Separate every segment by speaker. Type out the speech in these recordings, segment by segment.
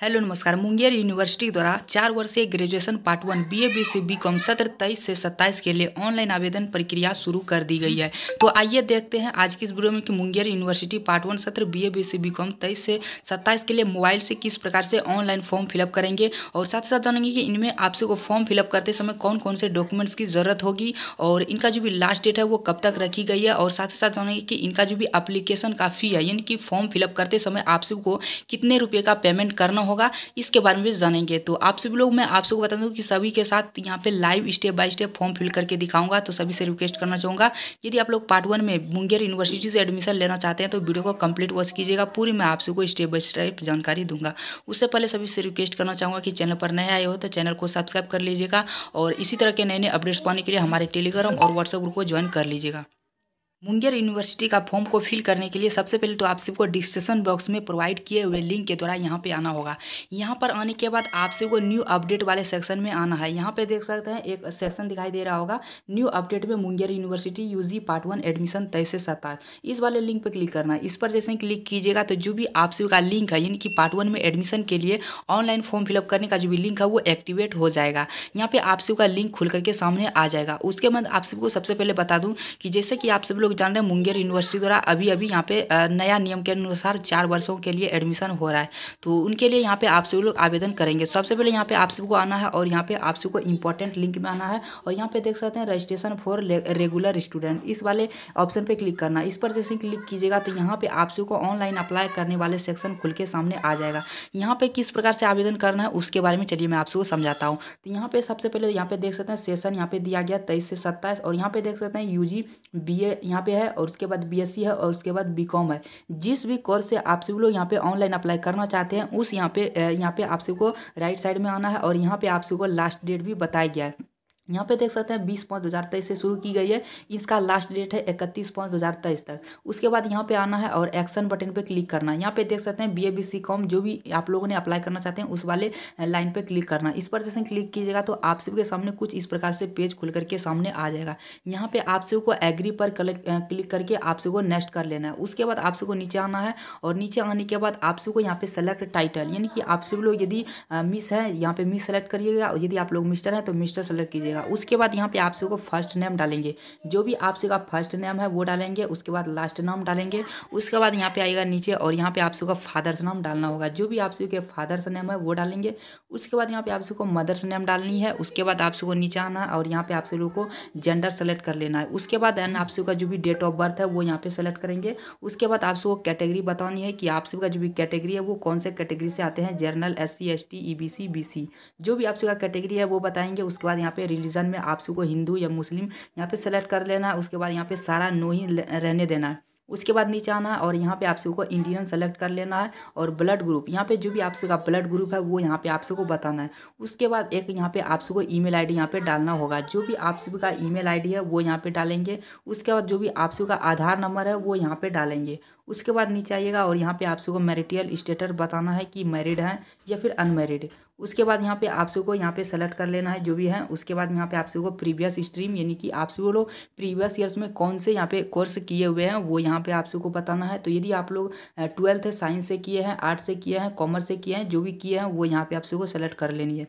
Speaker 1: Hello नमस्कार, Munger university द्वारा चार वर्षीय graduation part one B A B C B com सत्र तेईस से सत्ताईस के लिए ऑनलाइन आवेदन प्रक्रिया शुरू कर दी गई है। तो आइए देखते हैं आज की इस वीडियो में कि मुंगेर यूनिवर्सिटी पार्ट वन सत्र B A B C B com तेईस से सत्ताईस के लिए मोबाइल से किस प्रकार से ऑनलाइन फॉर्म फिलअप करेंगे और साथ ही साथ जानेंगे कि इनमें आपसे को फॉर्म फिलअप करते समय कौन कौन से डॉक्यूमेंट्स की ज़रूरत होगी और इनका जो भी लास्ट डेट है वो कब तक रखी गई है और साथ ही साथ जानेंगे कि इनका जो भी अप्लीकेशन का फ़ी है, यानी कि फॉर्म फिलअप करते समय आपसे को कितने रुपये का पेमेंट करना होगा, इसके बारे में जानेंगे। तो आप सभी लोग, मैं आप सबको बता दूँ कि सभी के साथ यहाँ पे live step by step form fill करके दिखाऊँगा तो सभी से रिक्वेस्ट करना चाहूँगा। यदि आप लोग पार्ट वन में मुंगेर यूनिवर्सिटी से एडमिशन लेना चाहते हैं तो वीडियो को कंप्लीट वॉच कीजिएगा। पूरी मैं आप सबको स्टेप बाय स्टेप जानकारी दूँगा। उससे पहले सभी से रिक्वेस्ट करना चाहूँगा कि चैनल पर नए आए हो तो चैनल को सब्सक्राइब कर लीजिएगा और इसी तरह के नए नए अपडेट्स पाने के लिए हमारे टेलीग्राम और व्हाट्सएप ग्रुप को ज्वाइन कर लीजिएगा। मुंगेर यूनिवर्सिटी का फॉर्म को फिल करने के लिए सबसे पहले तो आप सबको डिस्क्रिप्शन बॉक्स में प्रोवाइड किए हुए लिंक के द्वारा यहाँ पे आना होगा। यहाँ पर आने के बाद आप सबको न्यू अपडेट वाले सेक्शन में आना है। यहाँ पे देख सकते हैं, एक सेक्शन दिखाई दे रहा होगा। न्यू अपडेट में Munger university UG part one admission तेईस से सत्ताईस। इस वाले लिंक पर क्लिक करना है। इस पर जैसे क्लिक कीजिएगा तो जो भी आप सबका लिंक है, यानी कि पार्ट वन में एडमिशन के लिए ऑनलाइन फॉर्म फिलअप करने का जो भी लिंक है, वो एक्टिवेट हो जाएगा। यहाँ पे आप सबका लिंक खुल करके सामने आ जाएगा। उसके बाद आप सबको सबसे पहले बता दूँ कि जैसे कि आप सब लोग जान रहे हैं मुंगेर यूनिवर्सिटी द्वारा अभी अभी यहाँ पे नया नियम के अनुसार चार वर्षों के लिए एडमिशन हो रहा है तो उनके लिए यहाँ पे आप सभी लोग आवेदन करेंगे सबसे पहले यहाँ पे आप सबको आना है और यहाँ पे आप सबको इंपॉर्टेंट लिंक में आना है और यहाँ पे देख सकते हैं रजिस्ट्रेशन फॉर रेगुलर स्टूडेंट इस वाले ऑप्शन पे क्लिक करना इस पर जैसे क्लिक कीजिएगा तो यहाँ पे आप सबको ऑनलाइन अप्लाई करने वाले सेक्शन खुल के सामने आ जाएगा यहाँ पे किस प्रकार से आवेदन करना है उसके बारे में चलिए मैं आप सबको समझाता हूँ तो यहाँ पे सबसे पहले यहाँ पे देख सकते हैं सेशन यहाँ पे दिया गया तेईस से सत्ताईस और यहाँ पे देख सकते हैं यूजी बी ए यहाँ पे है और उसके बाद बीएससी है और उसके बाद बीकॉम है। जिस भी कोर्स से आप सभी लोग यहाँ पे ऑनलाइन अप्लाई करना चाहते हैं, उस यहाँ पे यहाँ पे आप सबको राइट साइड में आना है और यहाँ पे आप सबको लास्ट डेट भी बताया गया है। यहाँ पे देख सकते हैं बीस पाँच दो हज़ार तेईस से शुरू की गई है। इसका लास्ट डेट है इकतीस पाँच दो हज़ार तेईस तक। उसके बाद यहाँ पे आना है और एक्शन बटन पे क्लिक करना। है यहाँ पे देख सकते हैं B A B C com जो भी आप लोगों ने अप्लाई करना चाहते हैं, उस वाले लाइन पे क्लिक करना। इस पर जैसे क्लिक कीजिएगा तो आप सबके सामने कुछ इस प्रकार से पेज खुल करके सामने आ जाएगा। यहाँ पर आप सबको एग्री पर क्लिक करके आप सबको नेक्स्ट कर लेना है। उसके बाद आप सबको नीचे आना है और नीचे आने के बाद आप सबको यहाँ पे सेलेक्ट टाइटल यानी कि आप सब लोग यदि मिस है, यहाँ पे मिस सेलेक्ट करिएगा। यदि आप लोग मिस्टर हैं तो मिस्टर सेलेक्ट कीजिएगा। कीजिएगा उसके बाद यहाँ पे आप सबको फ़र्स्ट नेम डालेंगे जो भी आप सबका फ़र्स्ट नेम है वो डालेंगे उसके बाद लास्ट नाम डालेंगे उसके बाद यहाँ पे आएगा नीचे और यहाँ पे आप सबका फादर्स नाम डालना होगा जो भी आप सबके फादर्स नेम है वो डालेंगे उसके बाद यहाँ पे आप सबको मदर्स नेम डालनी है उसके बाद आप सबको नीचे आना और यहाँ पे आप सबको जेंडर सेलेक्ट कर लेना है उसके बाद एन आप सबका जो भी डेट ऑफ़ बर्थ है वो यहाँ पे सेलेक्ट करेंगे उसके बाद आप सबको कैटेगरी बतानी है कि आप सबका जो भी कैटेगरी है वो कौन से कैटेगरी से आते हैं general S C S T E B C B C जो भी आप सबका कैटेगरी है वो बताएँगे उसके बाद यहाँ पे रिलीजन में आप सबको हिंदू या मुस्लिम यहाँ पे सेलेक्ट कर लेना है उसके बाद यहाँ पे सारा नो ही रहने देना। है उसके बाद नीचे आना है और यहाँ पे आप सबको इंडियन सेलेक्ट कर लेना है और ब्लड ग्रुप यहाँ पे जो भी आप सबका ब्लड ग्रुप है, वो यहाँ पे आप सबको बताना है। उसके बाद एक यहाँ पे आप सबको ईमेल आईडी यहाँ पे डालना होगा। जो भी आप सबका ईमेल आईडी है, वो यहाँ पे डालेंगे। उसके बाद जो भी आप सबका आधार नंबर है, वो यहाँ पे डालेंगे। उसके बाद नीचे आइएगा और यहाँ पे आप सबको मैरिटियल स्टेटस बताना है कि मैरिड है या फिर अनमेरिड। उसके बाद यहाँ पे आप सबको यहाँ पे सेलेक्ट कर लेना है जो भी है। उसके बाद यहाँ पे आप सबको प्रीवियस स्ट्रीम यानी कि आप सब लोग प्रीवियस ईयर्स में कौन से यहाँ पे कोर्स किए हुए हैं, वो यहाँ पे आप सबको बताना है। तो यदि आप लोग ट्वेल्थ साइंस से किए हैं आर्ट्स से किए हैं कॉमर्स से किए हैं, जो भी किए हैं, वो यहाँ पे आप सबको सेलेक्ट कर लेनी है।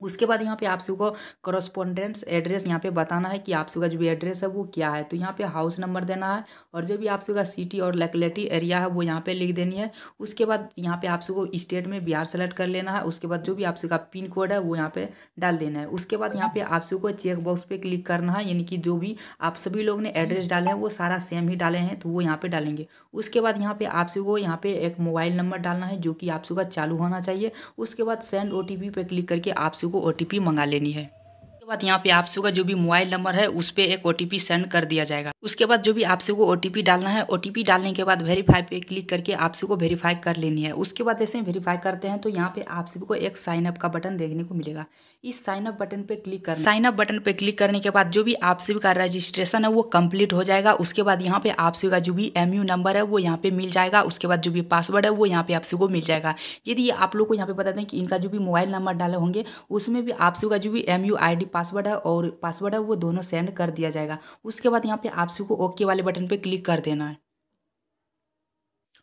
Speaker 1: उसके बाद यहाँ पे आप सबको करस्पॉन्डेंस एड्रेस यहाँ पे बताना है कि आप सबका जो भी एड्रेस है वो क्या है तो यहाँ पे हाउस नंबर देना है और जो भी आप सबका सिटी और लोकेलिटी एरिया है वो यहाँ पे लिख देनी है उसके बाद यहाँ पे आप सबको स्टेट में बिहार सेलेक्ट कर लेना है उसके बाद जो भी आप सबका पिन कोड है वो यहाँ पे डाल देना है उसके बाद यहाँ पे आप सबको चेक बॉक्स क्लिक करना है यानी कि जो भी आप सभी लोग ने एड्रेस डाले हैं वो सारा सेम ही डाले हैं तो वो यहाँ पे डालेंगे उसके बाद यहाँ पे आप सबको यहाँ पे एक मोबाइल नंबर डालना है जो कि आप सबका चालू होना चाहिए उसके बाद सेंड ओटीपी पे क्लिक करके आप को ओटीपी मंगा लेनी है। बाद यहाँ पे आप सबका जो भी मोबाइल नंबर है, उस पर एक ओटीपी सेंड कर दिया जाएगा। उसके बाद जो भी आप सबको ओ डालना है ओटीपी डालने के बाद वेरीफाई पे क्लिक करके आप सबको वेरीफाई कर लेनी है। उसके बाद जैसे वेरीफाई करते हैं तो यहाँ पे आप सबको एक साइन अप का बटन देखने को मिलेगा। इस साइन अप बटन पे क्लिक कर साइन अप बटन पे क्लिक करने के बाद जो भी आप सबका रजिस्ट्रेशन है, वो कंप्लीट हो जाएगा। उसके बाद यहाँ पे आप सबका जो भी एमयू नंबर है, वो यहाँ पे मिल जाएगा। उसके बाद जो भी पासवर्ड है, वो यहाँ पे आप सबको मिल जाएगा। यदि आप लोग को यहाँ पे बता दें कि इनका जो भी मोबाइल नंबर डाले होंगे, उसमें भी आप सबका जो भी एम यू पासवर्ड है और पासवर्ड है वो दोनों सेंड कर दिया जाएगा। उसके बाद यहाँ पे आप सबको ओके वाले बटन पे क्लिक कर देना है।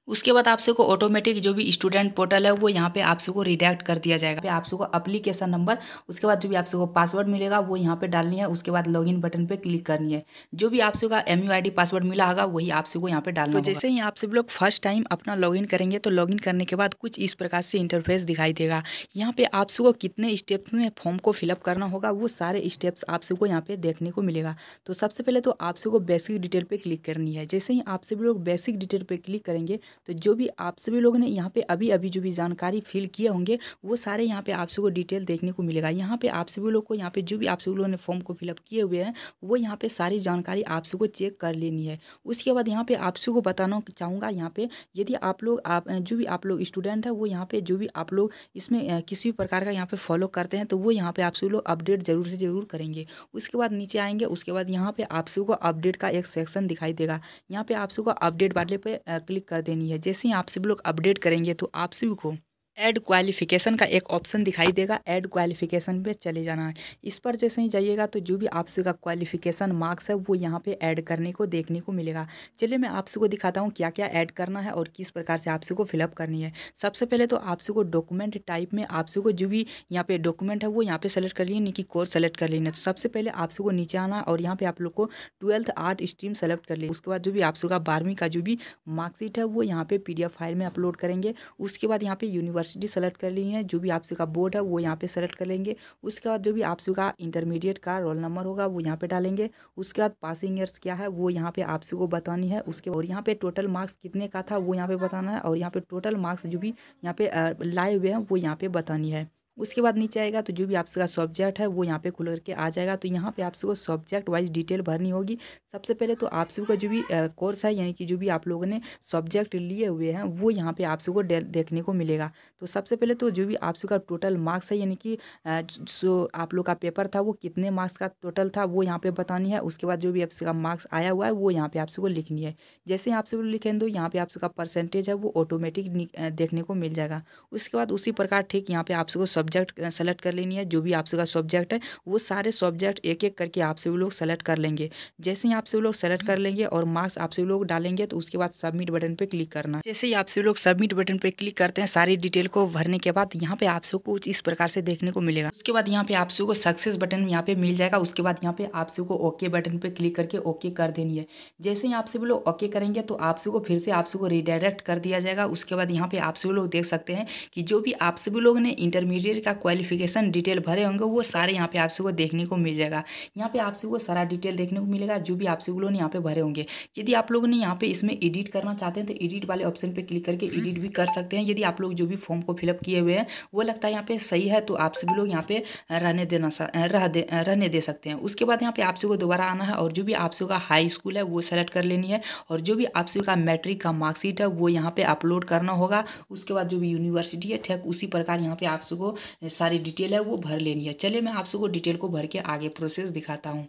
Speaker 1: उसके बाद आप सबको ऑटोमेटिक जो भी स्टूडेंट पोर्टल है वो यहाँ पे आप सबको रिडाक्ट कर दिया जाएगा। आप सबको अप्लीकेशन नंबर उसके बाद जो भी आप सबको पासवर्ड मिलेगा वो यहाँ पे डालनी है उसके बाद लॉगिन बटन पे क्लिक करनी है। जो भी आप सबका एम यू पासवर्ड मिला होगा वही आप सबको यहाँ पे डालना तो जैसे ही आप सब लोग फ़र्स्ट टाइम अपना लॉगिन करेंगे तो लॉगिन करने के बाद कुछ इस प्रकार से इंटरफेस दिखाई देगा। यहाँ पे आप सबको कितने स्टेप्स में फॉर्म को फिलअप करना होगा वो सारे स्टेप्स आप सबको यहाँ पे देखने को मिलेगा। तो सबसे पहले तो आप सबको बेसिक डिटेल पे क्लिक करनी है। जैसे ही आप सभी लोग बेसिक डिटेल पे क्लिक करेंगे तो जो भी आप सभी लोगों ने यहाँ पे अभी अभी जो भी जानकारी फिल किए होंगे वो सारे यहाँ पे आप सबको डिटेल देखने को मिलेगा यहाँ पे आप सभी लोग को यहाँ पे जो भी आप सभी लोगों ने फॉर्म को फिलअप किए हुए हैं वो यहाँ पे सारी जानकारी आप सबको चेक कर लेनी है उसके बाद यहाँ पे आप सबको बताना चाहूँगा यहाँ पे यदि आप लोग आप जो भी आप लोग स्टूडेंट है वो यहाँ पे जो भी आप लोग इसमें किसी भी प्रकार का यहाँ पे फॉलो करते हैं तो वो यहाँ पे आप सभी लोग अपडेट ज़रूर से ज़रूर करेंगे उसके बाद नीचे आएँगे उसके बाद यहाँ पे आप सबको अपडेट का एक सेक्शन दिखाई देगा यहाँ पे आप सबको अपडेट वाले पे क्लिक कर देनी है। जैसे ही आप सभी लोग अपडेट करेंगे तो आप सभी को ऐड क्वालिफिकेशन का एक ऑप्शन दिखाई देगा। ऐड क्वालिफिकेशन पे चले जाना है। इस पर जैसे ही जाइएगा तो जो भी आपसे का क्वालिफिकेशन मार्क्स है, वो यहाँ पे ऐड करने को, देखने को मिलेगा। चलिए मैं आपसे को दिखाता हूँ क्या क्या ऐड करना है और किस प्रकार से आपसे को फिलअप करनी है। सबसे पहले तो आपसे को डॉक्यूमेंट टाइप में आपसे को जो भी यहाँ पे डॉक्यूमेंट है, वो यहाँ पे सेलेक्ट कर लिए कि कोर्स सेलेक्ट कर लेना तो सबसे पहले आपसे को नीचे आना और यहाँ पे आप लोग को ट्वेल्थ आर्ट स्ट्रीम सेलेक्ट कर लिया उसके बाद जो भी आपसे का बारहवीं का जो भी मार्कशीट है, वो यहाँ पे पीडीएफ फ़ाइल में अपलोड करेंगे। उसके बाद यहाँ पे यूनिवर्सिटी यूनिवर्सिटी सेलेक्ट कर ली है, जो भी आपसे का बोर्ड है, वो यहाँ पे सेलेक्ट कर लेंगे। उसके बाद जो भी आपसे का इंटरमीडिएट का रोल नंबर होगा, वो यहाँ पे डालेंगे। उसके बाद पासिंग ईयर्स क्या है, वो यहाँ पे आपसे को बतानी है। उसके और यहाँ पे टोटल मार्क्स कितने का था, वो यहाँ पे बताना है। और यहाँ पे टोटल मार्क्स जो भी यहाँ पे लाए हुए हैं, वो यहाँ पे बतानी है। उसके बाद नीचे आएगा तो जो भी आपका सब्जेक्ट है, वो यहाँ पे खुल करके आ जाएगा। तो यहाँ पे आप सबको सब्जेक्ट वाइज डिटेल भरनी होगी। सबसे पहले तो आप सबका जो भी कोर्स है, यानी कि जो भी आप लोगों ने सब्जेक्ट लिए हुए हैं, वो यहाँ पे आप सबको देखने को मिलेगा। तो सबसे पहले तो जो भी आप सबका टोटल मार्क्स है, यानी कि जो आप लोग का पेपर था, वो कितने मार्क्स का टोटल था, वो यहाँ पर बतानी है। उसके बाद जो भी आपका मार्क्स आया हुआ है, वो यहाँ पर आप सबको लिखनी है। जैसे आप सब लिखें तो यहाँ पर आप सबका परसेंटेज है, वो ऑटोमेटिक देखने को मिल जाएगा। उसके बाद उसी प्रकार ठीक यहाँ पर आप सबको सब्जेक्ट सेलेक्ट कर लेनी है जो भी आप सबका सब्जेक्ट है वो सारे सब्जेक्ट एक एक करके आप सभी लोग सेलेक्ट कर लेंगे जैसे ही आप सभी लोग सेलेक्ट कर लेंगे और मार्क्स आप सभी लोग डालेंगे तो उसके बाद सबमिट बटन पर क्लिक करना जैसे ही आप सभी लोग सबमिट बटन पर क्लिक करते हैं सारी डिटेल को भरने के बाद यहाँ पे आप कुछ इस प्रकार से देखने को मिलेगा उसके बाद यहाँ पे आप सबको सक्सेस बटन यहाँ पे मिल जाएगा उसके बाद यहाँ पे आप सबको ओके बटन पे क्लिक करके ओके कर देनी है जैसे ही आप सभी लोग ओके करेंगे तो आप सबको फिर से आप सबको रिडायरेक्ट कर दिया जाएगा उसके बाद यहाँ पे आप सभी लोग देख सकते हैं कि जो भी आप सभी लोग ने इंटरमीडिएट का क्वालिफिकेशन डिटेल भरे होंगे, वो सारे यहाँ पे आप सबको देखने को मिल जाएगा। यहाँ पे आपसे सबको सारा डिटेल देखने को मिलेगा, जो भी आप सब लोग यहाँ पे भरे होंगे। यदि आप लोगों ने यहाँ पे इसमें एडिट करना चाहते हैं तो एडिट वाले ऑप्शन पे क्लिक करके एडिट भी कर सकते हैं। यदि आप लोग जो भी फॉर्म को फिलअप किए हुए हैं, वो लगता है यहाँ पे सही है तो आप सभी लोग यहाँ पे रहने देना रह दे, रहने दे सकते हैं। उसके बाद यहाँ पे आपसे सबको दोबारा आना है, और जो भी आप सबका हाई स्कूल है, वो सेलेक्ट कर लेनी है, और जो भी आप का मैट्रिक का मार्कशीट है, वो यहाँ पे अपलोड करना होगा। उसके बाद जो भी यूनिवर्सिटी है, ठीक, उसी प्रकार यहाँ पे आप सबको सारी डिटेल है, वो भर लेनी है। चलिए मैं आप सबको डिटेल को भर के आगे प्रोसेस दिखाता हूँ।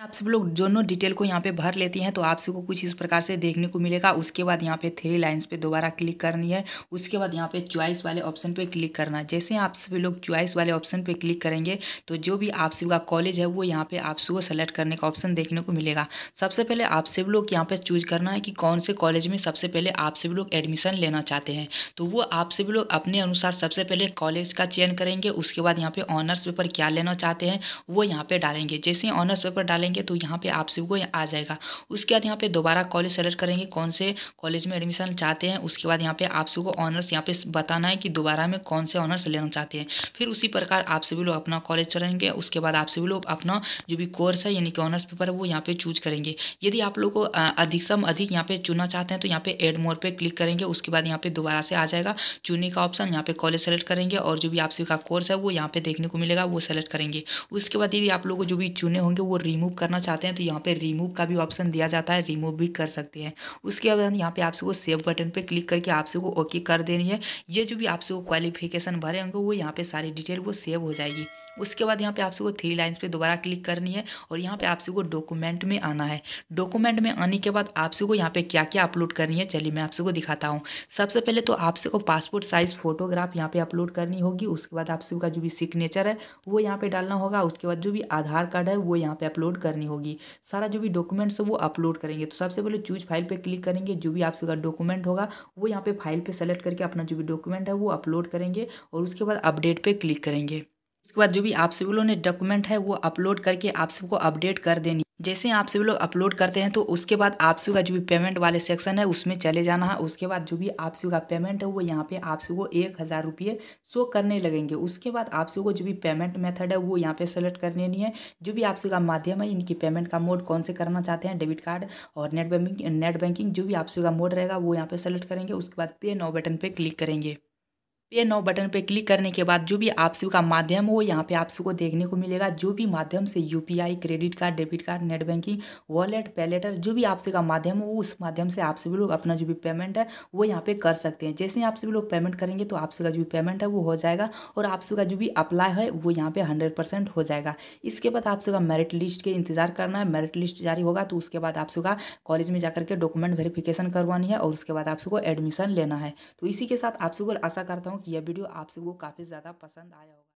Speaker 1: आप सब लोग दोनों डिटेल को यहाँ पे भर लेती हैं तो आप सबको कुछ इस प्रकार से देखने को मिलेगा। उसके बाद यहाँ पे थ्री लाइंस पे दोबारा क्लिक करनी है। उसके बाद यहाँ पे चॉइस वाले ऑप्शन पे क्लिक करना है। जैसे आप सभी लोग चॉइस वाले ऑप्शन पे क्लिक करेंगे तो जो भी आप सबका कॉलेज है, वो यहाँ पे आप सबको सेलेक्ट करने का ऑप्शन देखने को मिलेगा। सबसे पहले आप सभी लोग यहाँ पे चूज़ करना है कि कौन से कॉलेज में सबसे पहले आप सभी लोग एडमिशन लेना चाहते हैं। तो वो आप सभी लोग अपने अनुसार सबसे पहले कॉलेज का चयन करेंगे, उसके बाद यहाँ पे ऑनर्स पेपर क्या लेना चाहते हैं, वो यहाँ पे डालेंगे। जैसे ऑनर्स पेपर डालेंगे करेंगे तो यहाँ पे आप सबको आ जाएगा उसके बाद यहाँ पे दोबारा कॉलेज सेलेक्ट करेंगे कौन से कॉलेज में एडमिशन चाहते हैं उसके बाद यहाँ पे आप सबको ऑनर्स यहाँ पे बताना है कि दोबारा में कौन से ऑनर्स लेना चाहते हैं फिर उसी प्रकार आप सभी लोग अपना कॉलेज चलेंगे उसके बाद आप सभी लोग अपना जो भी कोर्स है यानी कि ऑनर्स पेपर है वो यहाँ पे चूज़ करेंगे यदि आप लोग को अधिकतम अधिक यहाँ पे चुनना चाहते हैं तो यहाँ पे एड मोर पे क्लिक करेंगे उसके बाद यहाँ पे दोबारा से आ जाएगा चुनने का ऑप्शन यहाँ पे कॉलेज सेलेक्ट करेंगे और जो भी आप सभी का कोर्स है वो यहाँ पे देखने को मिलेगा वो सेलेक्ट करेंगे उसके बाद यदि आप लोग जो भी चुने होंगे वो रिमूव करना चाहते हैं तो यहाँ पे रिमूव का भी ऑप्शन दिया जाता है रिमूव भी कर सकते हैं। उसके बाद यहाँ पे आपसे वो सेव बटन पे क्लिक करके आपसे वो ओके कर देनी है। ये जो भी आपसे सबको क्वालिफिकेशन भरे होंगे, वो यहाँ पे सारी डिटेल वो सेव हो जाएगी। उसके बाद यहाँ पे आप सबको थ्री लाइन्स पे दोबारा क्लिक करनी है और यहाँ पे आप सबको डॉक्यूमेंट में आना है। डॉक्यूमेंट में आने के बाद आप सबको यहाँ पे क्या क्या अपलोड करनी है, चलिए मैं आप सबको दिखाता हूँ। सबसे पहले तो आप सबको पासपोर्ट साइज़ फोटोग्राफ यहाँ पे अपलोड करनी होगी, उसके बाद आप सबका जो भी सिग्नेचर है, वो यहाँ पे डालना होगा, उसके बाद जो भी आधार कार्ड है, वो यहाँ पे अपलोड करनी होगी। सारा जो भी डॉक्यूमेंट्स है वो अपलोड करेंगे। तो सबसे पहले चूज़ फ़ाइल पर क्लिक करेंगे, जो भी आप सबका डॉक्यूमेंट होगा, वो यहाँ पे फ़ाइल पर सेलेक्ट करके अपना जो भी डॉक्यूमेंट है, वो अपलोड करेंगे और उसके बाद अपडेट पर क्लिक करेंगे। उसके बाद जो भी आप सभी लोगों ने डॉक्यूमेंट है, वो अपलोड करके आप सबको अपडेट कर देनी। जैसे आप सभी लोग अपलोड करते हैं तो उसके बाद आप सभी का जो भी पेमेंट वाले सेक्शन है, उसमें चले जाना है। उसके बाद जो भी आप सभी का पेमेंट है, वो यहाँ पे आप सभी को एक हज़ार रुपये शो करने लगेंगे। उसके बाद आप सभी को जो भी पेमेंट मेथड है, वो यहाँ पे सेलेक्ट करने नहीं है। जो भी आप सभी का माध्यम है, इनकी पेमेंट का मोड कौन से करना चाहते हैं डेबिट कार्ड और नेट बैंकिंग नेट बैंकिंग जो भी आप सभी का मोड रहेगा, वो यहाँ पे सेलेक्ट करेंगे। उसके बाद पे नो बटन पर क्लिक करेंगे। पे नाउ बटन पे क्लिक करने के बाद जो भी आप सब का माध्यम हो यहाँ पे आप सबको देखने को मिलेगा जो भी माध्यम से UPI credit card debit card net banking wallet pay later जो भी आप सब का माध्यम हो उस माध्यम से आप सभी लोग अपना जो भी पेमेंट है वो यहाँ पे कर सकते हैं जैसे ही आप सभी लोग पेमेंट करेंगे तो आप सबका जो भी पेमेंट है वो हो जाएगा और आप सबका जो भी अप्लाई है वो यहाँ पे हंड्रेड हो जाएगा इसके बाद आप सबका मेरिट लिस्ट के इंतज़ार करना है मेरिट लिस्ट जारी होगा तो उसके बाद आप सबका कॉलेज में जाकर के डॉक्यूमेंट वेरिफिकेशन करवानी है और उसके बाद आप सबको एडमिशन लेना है तो इसी के साथ आप सबको आशा करता हूँ कि यह वीडियो आप सबको काफ़ी ज़्यादा पसंद आया होगा।